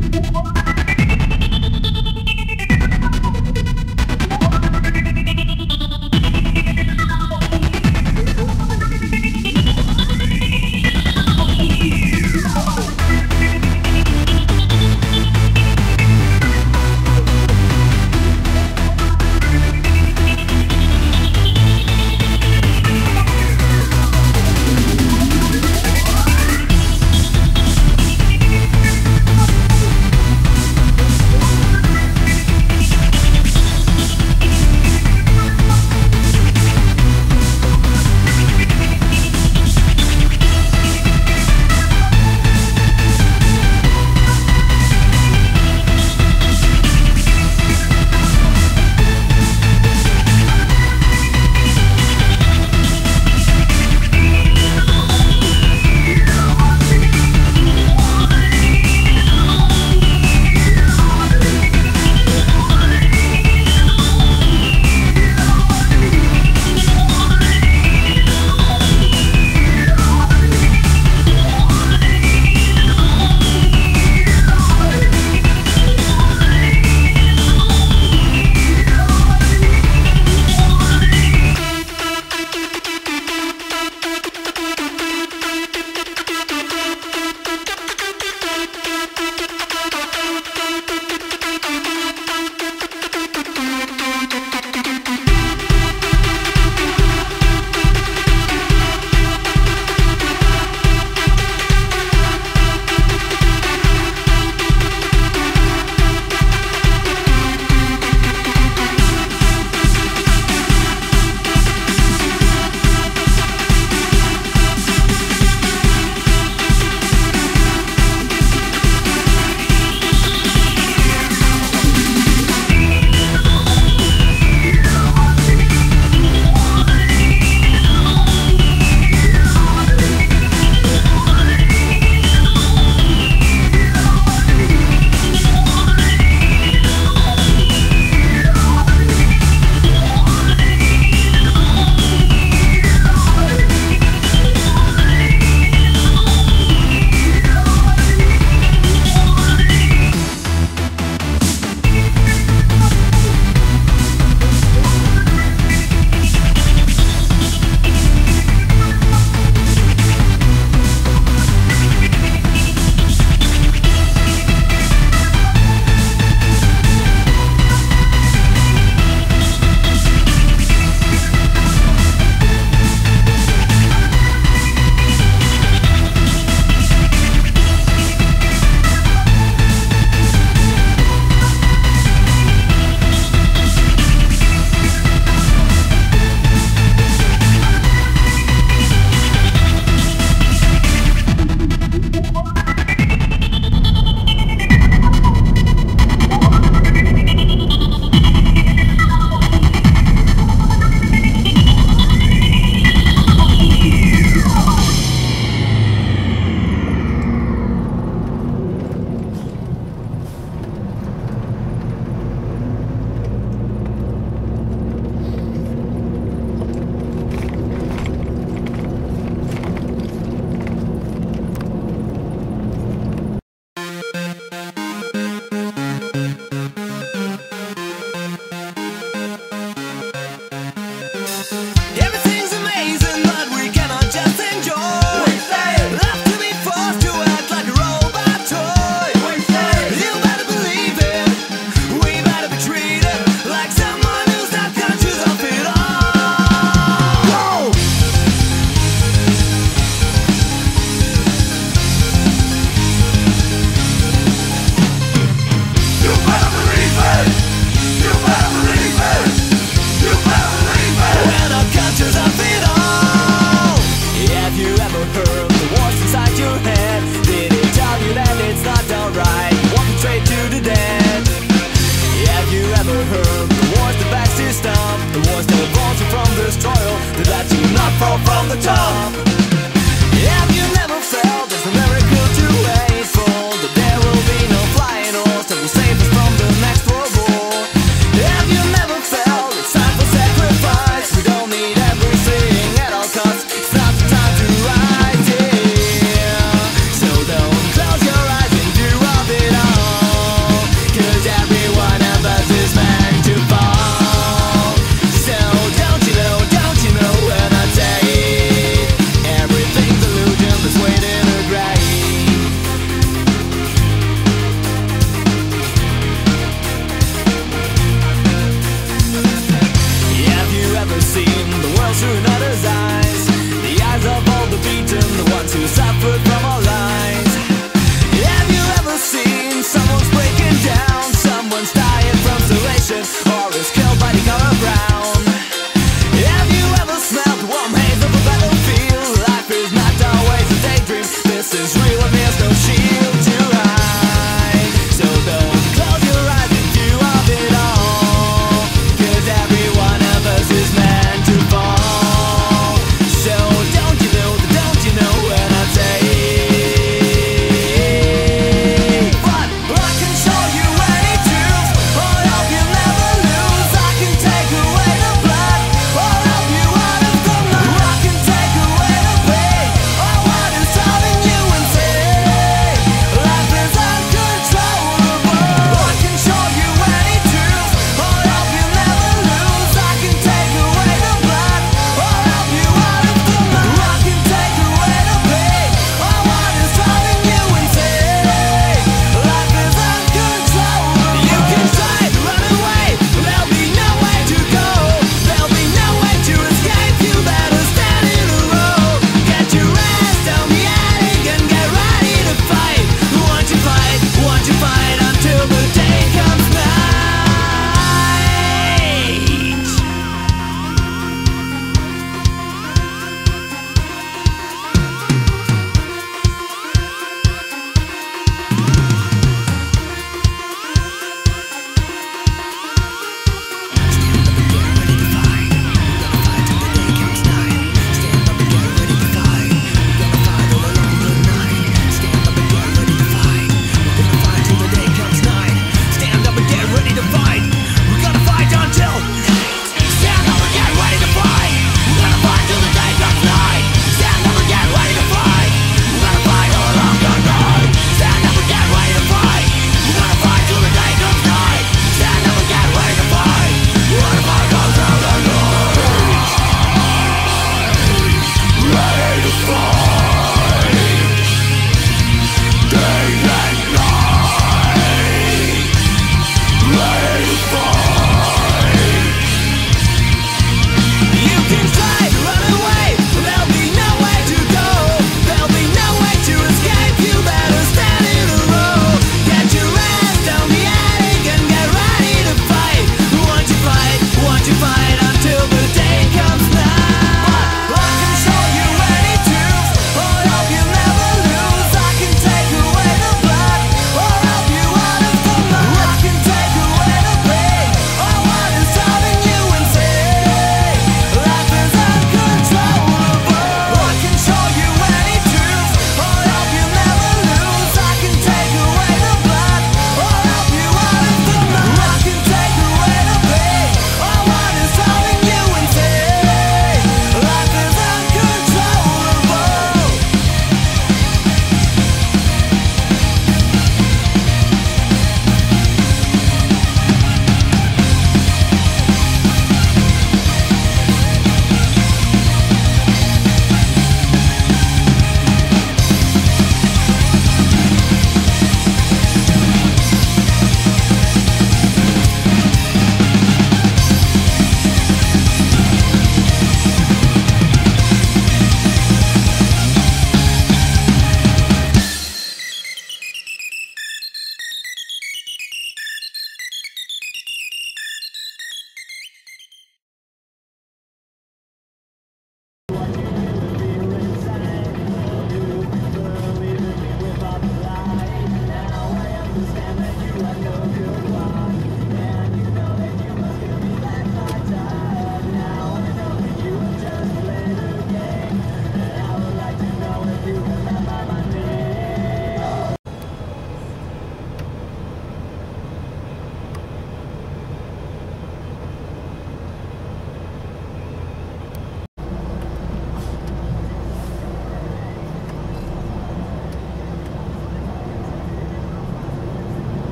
fall from the.